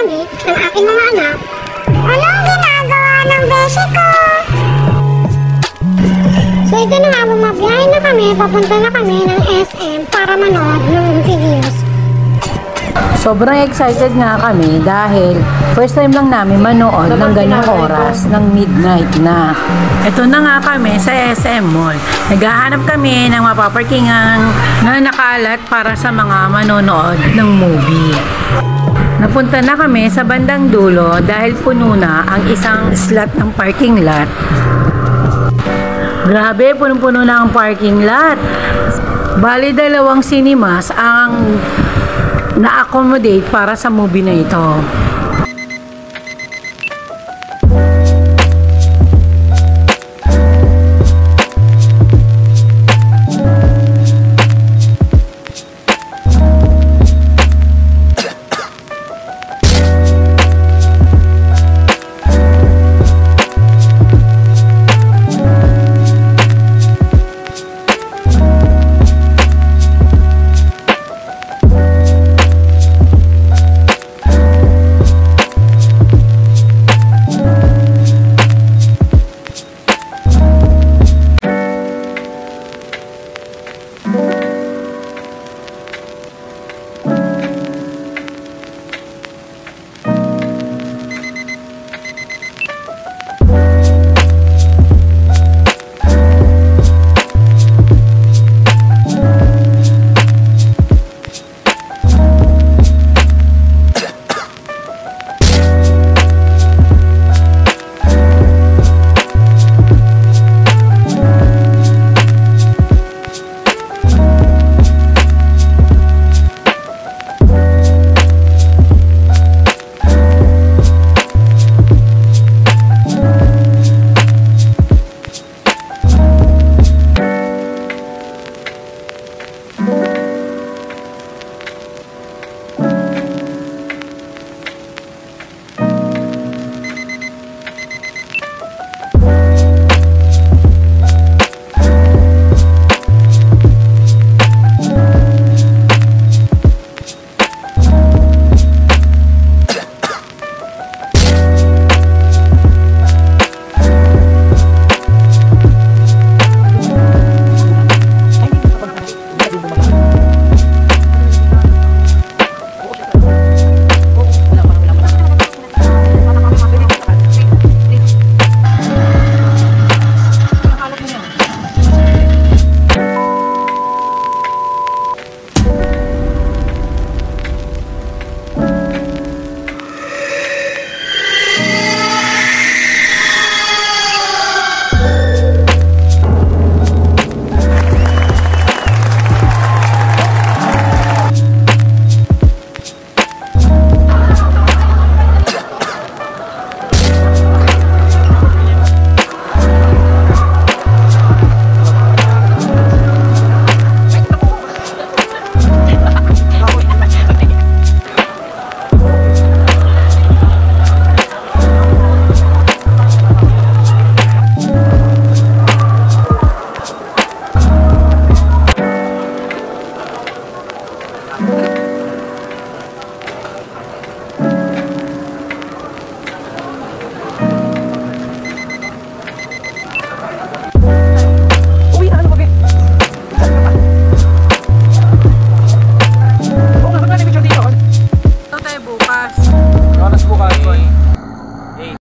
kami ng aking mga anak. Anong ginagawa ng beshi ko? So ito na nga, bumabiyahe na kami, papunta na kami ng SM para manood ng videos. Sobrang excited nga kami dahil first time lang namin manood ng ganyang oras ng midnight na. Ito na nga kami sa SM Mall. Naghahanap kami ng mapaparkingan na nakalat para sa mga manonood ng movie. Napunta na kami sa bandang dulo dahil puno na ang isang slot ng parking lot. Grabe, punong-puno na ang parking lot. Bali, dalawang cinemas ang na-accommodate para sa movie na ito.